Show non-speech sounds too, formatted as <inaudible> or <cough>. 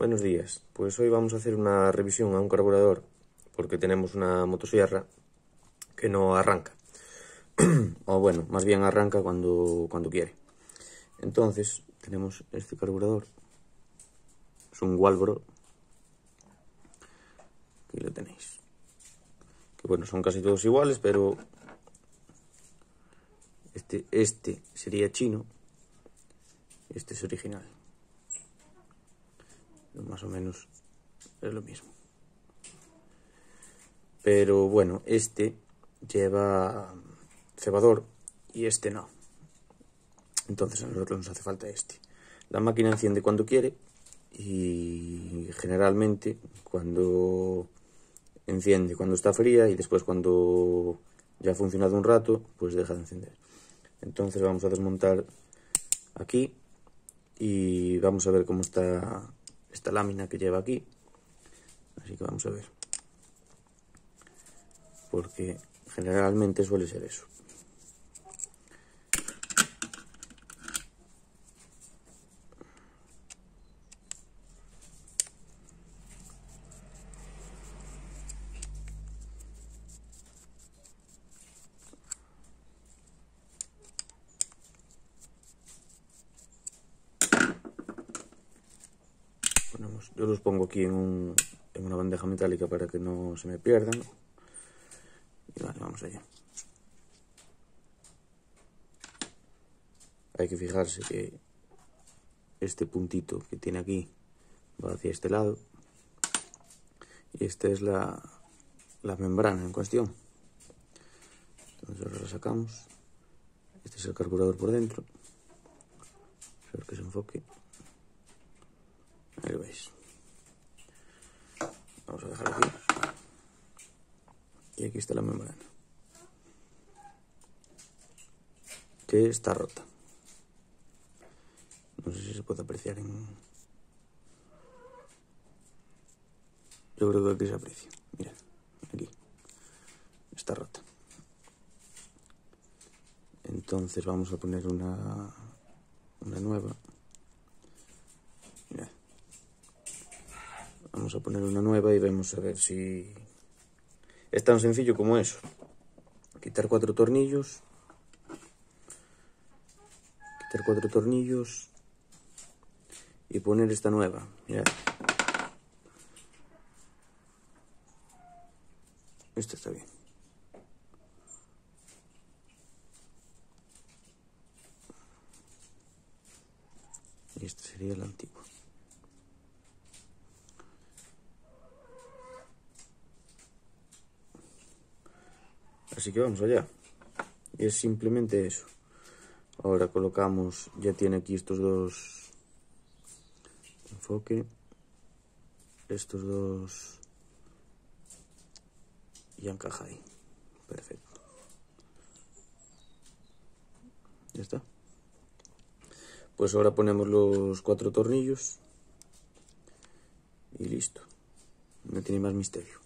Buenos días. Pues hoy vamos a hacer una revisión a un carburador porque tenemos una motosierra que no arranca. <clears throat> o bueno, más bien arranca cuando, cuando quiere. Entonces, tenemos este carburador. Es un Walbro. Aquí lo tenéis. Que bueno, son casi todos iguales, pero este, este sería chino. Este es original más o menos es lo mismo. Pero bueno, este lleva cebador y este no. Entonces a nosotros nos hace falta este. La máquina enciende cuando quiere y generalmente cuando enciende cuando está fría y después cuando ya ha funcionado un rato, pues deja de encender. Entonces vamos a desmontar aquí y vamos a ver cómo está esta lámina que lleva aquí. Así que vamos a ver. Porque generalmente suele ser eso. Yo los pongo aquí en, una bandeja metálica para que no se me pierdan. Y vale, vamos allá. Hay que fijarse que este puntito que tiene aquí va hacia este lado. Y esta es la, la membrana en cuestión. Entonces ahora la sacamos. Este es el carburador por dentro. Espero que se enfoque. Veis. Vamos a dejar aquí. Y aquí está la membrana. Que está rota. No sé si se puede apreciar en... Yo creo que aquí se aprecia. Mira, aquí. Está rota. Entonces vamos a poner una, una nueva. Vamos a poner una nueva y vemos a ver si... Es tan sencillo como eso. Quitar cuatro tornillos. Quitar cuatro tornillos. Y poner esta nueva. Mirad. Esta está bien. Y este sería el antiguo. Así que vamos allá. Y es simplemente eso. Ahora colocamos, ya tiene aquí estos dos enfoque, estos dos y encaja ahí. Perfecto. Ya está. Pues ahora ponemos los cuatro tornillos y listo. No tiene más misterio.